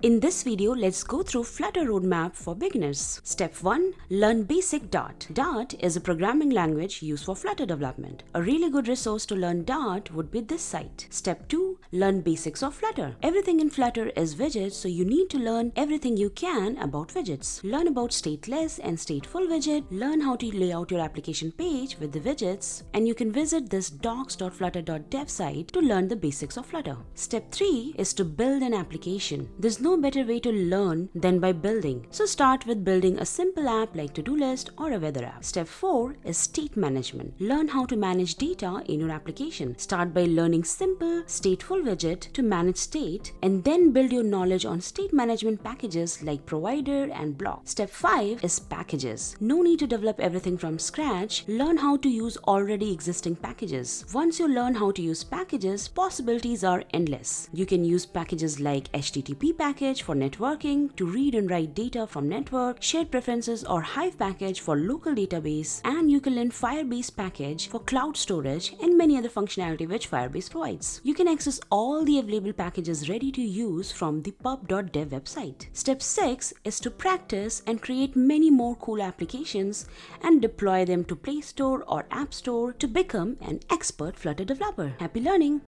In this video, let's go through Flutter roadmap for beginners. Step 1. Learn basic Dart. Dart is a programming language used for Flutter development. A really good resource to learn Dart would be this site. Step 2. Learn basics of Flutter. Everything in Flutter is widgets, so you need to learn everything you can about widgets. Learn about stateless and stateful widget, learn how to lay out your application page with the widgets, and you can visit this docs.flutter.dev site to learn the basics of Flutter. Step 3 is to build an application. There's no better way to learn than by building. So start with building a simple app like to-do list or a weather app. Step 4 is state management. Learn how to manage data in your application. Start by learning simple stateful widget to manage state and then build your knowledge on state management packages like provider and BLoC. Step 5 is packages. No need to develop everything from scratch. Learn how to use already existing packages. Once you learn how to use packages, possibilities are endless. You can use packages like HTTP package package for networking to read and write data from network, shared preferences or Hive package for local database, and you can learn Firebase package for cloud storage and many other functionality which Firebase provides. You can access all the available packages ready to use from the pub.dev website. Step 6 is to practice and create many more cool applications and deploy them to Play Store or App Store to become an expert Flutter developer. Happy learning!